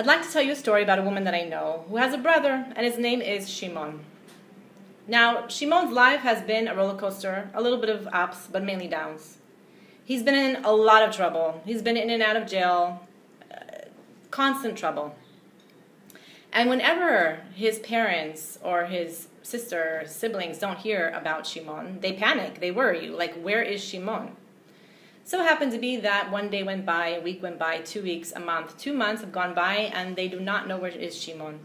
I'd like to tell you a story about a woman that I know who has a brother, and his name is Shimon. Now, Shimon's life has been a roller coaster, a little bit of ups, but mainly downs. He's been in a lot of trouble. He's been in and out of jail, uh, constant trouble. And whenever his parents or his sister, siblings don't hear about Shimon, they panic, they worry, like, where is Shimon? So it happened to be that one day went by, a week went by, two weeks, a month, two months have gone by, and they do not know where is Shimon.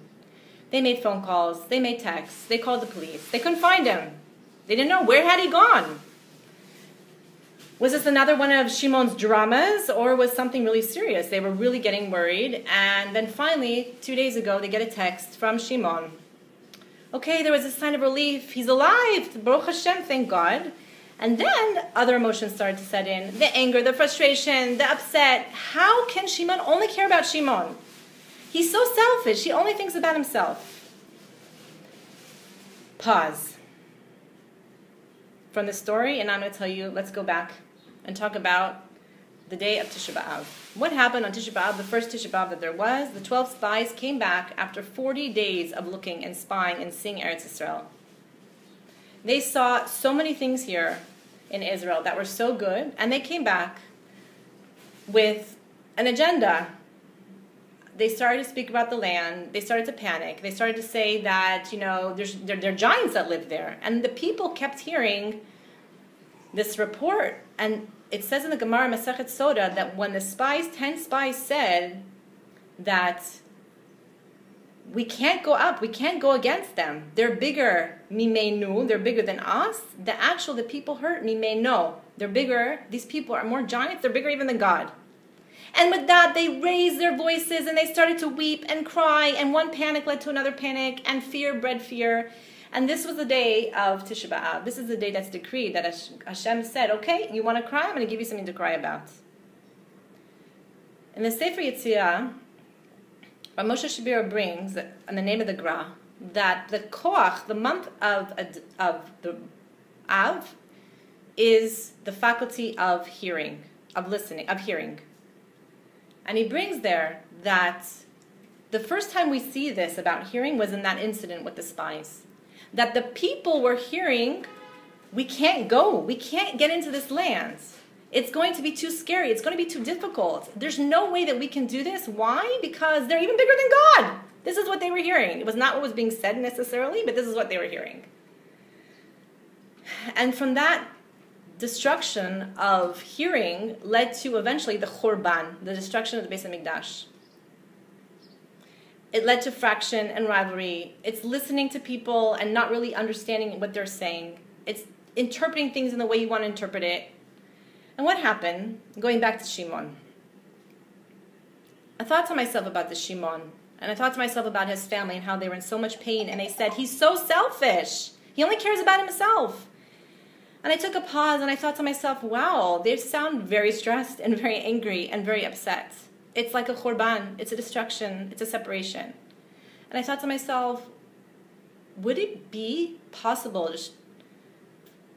They made phone calls, they made texts, they called the police. They couldn't find him. They didn't know where had he gone. Was this another one of Shimon's dramas, or was something really serious? They were really getting worried, and then finally, two days ago, they get a text from Shimon. Okay, there was a sign of relief. He's alive. Baruch Hashem, thank God. And then other emotions started to set in the anger, the frustration, the upset. How can Shimon only care about Shimon? He's so selfish, he only thinks about himself. Pause from the story, and I'm going to tell you let's go back and talk about the day of Tisha B'Av. What happened on Tisha B'Av, the first Tisha B'Av that there was? The 12 spies came back after 40 days of looking and spying and seeing Eretz Israel. They saw so many things here in Israel that were so good, and they came back with an agenda. They started to speak about the land. They started to panic. They started to say that, you know, there's, there, there are giants that live there. And the people kept hearing this report. And it says in the Gemara Masechet Sotah that when the spies, 10 spies said that we can't go up. We can't go against them. They're bigger, mimenu. They're bigger than us. The actual, the people hurt me. May mimeno. They're bigger. These people are more giants. They're bigger even than God. And with that, they raised their voices and they started to weep and cry. And one panic led to another panic, and fear bred fear. And this was the day of Tisha B'Av. This is the day that's decreed that Hashem said, "Okay, you want to cry? I'm going to give you something to cry about." In the Sefer Yetzirah, what Moshe Shapiro brings, in the name of the Gra, that the Koach, the month of, of the Av, is the faculty of hearing, of listening, of hearing. And he brings there that the first time we see this about hearing was in that incident with the spies. That the people were hearing, we can't go, we can't get into this land it's going to be too scary. It's going to be too difficult. There's no way that we can do this. Why? Because they're even bigger than God. This is what they were hearing. It was not what was being said necessarily, but this is what they were hearing. And from that destruction of hearing led to eventually the Khurban, the destruction of the Beis HaMikdash. It led to fraction and rivalry. It's listening to people and not really understanding what they're saying. It's interpreting things in the way you want to interpret it and what happened, going back to Shimon, I thought to myself about the Shimon, and I thought to myself about his family and how they were in so much pain, and they said, He's so selfish. He only cares about himself. And I took a pause and I thought to myself, wow, they sound very stressed and very angry and very upset. It's like a khurban, it's a destruction, it's a separation. And I thought to myself, would it be possible just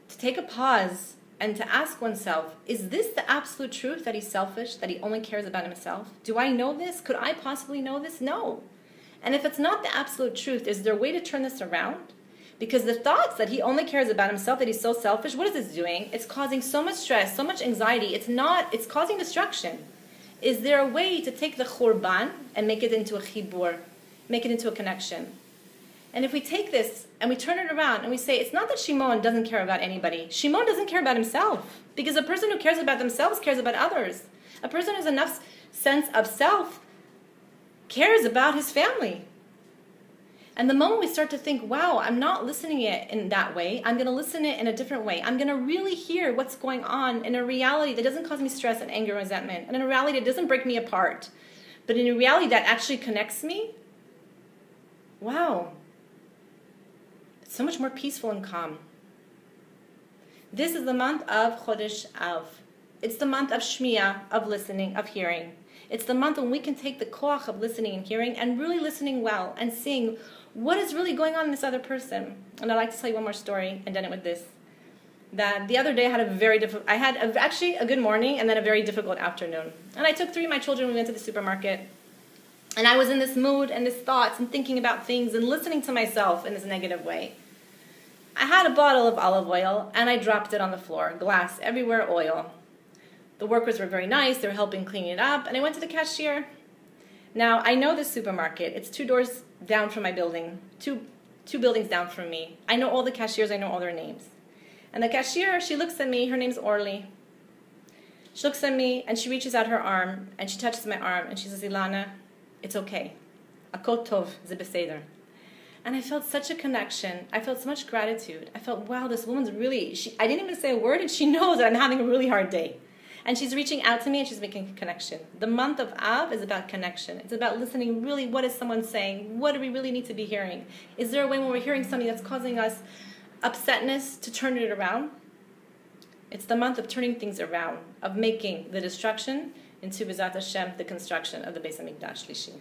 to take a pause and to ask oneself, is this the absolute truth that he's selfish, that he only cares about himself? Do I know this? Could I possibly know this? No. And if it's not the absolute truth, is there a way to turn this around? Because the thoughts that he only cares about himself, that he's so selfish, what is this doing? It's causing so much stress, so much anxiety. It's not, it's causing destruction. Is there a way to take the khurban and make it into a chibur, make it into a connection? And if we take this and we turn it around and we say, it's not that Shimon doesn't care about anybody. Shimon doesn't care about himself. Because a person who cares about themselves cares about others. A person who has enough sense of self cares about his family. And the moment we start to think, wow, I'm not listening it in that way, I'm going to listen it in a different way. I'm going to really hear what's going on in a reality that doesn't cause me stress and anger and resentment, and in a reality that doesn't break me apart, but in a reality that actually connects me. Wow, so much more peaceful and calm. This is the month of Chodesh Av. It's the month of Shmiya, of listening, of hearing. It's the month when we can take the koach of listening and hearing and really listening well and seeing what is really going on in this other person. And I'd like to tell you one more story and end it with this. That the other day I had a very difficult, I had a, actually a good morning and then a very difficult afternoon. And I took three of my children, we went to the supermarket. And I was in this mood and this thoughts and thinking about things and listening to myself in this negative way. I had a bottle of olive oil and I dropped it on the floor. Glass everywhere, oil. The workers were very nice. They were helping clean it up. And I went to the cashier. Now, I know this supermarket. It's two doors down from my building, two, two buildings down from me. I know all the cashiers. I know all their names. And the cashier, she looks at me. Her name's Orly. She looks at me and she reaches out her arm and she touches my arm and she says, Elana, it's okay. Akot tov ze And I felt such a connection. I felt so much gratitude. I felt, wow, this woman's really, she, I didn't even say a word and she knows that I'm having a really hard day. And she's reaching out to me and she's making a connection. The month of Av is about connection. It's about listening really, what is someone saying? What do we really need to be hearing? Is there a way when we're hearing something that's causing us upsetness to turn it around? It's the month of turning things around, of making the destruction into B'ezrat Hashem, the construction of the Beis Hamikdash Shlishi.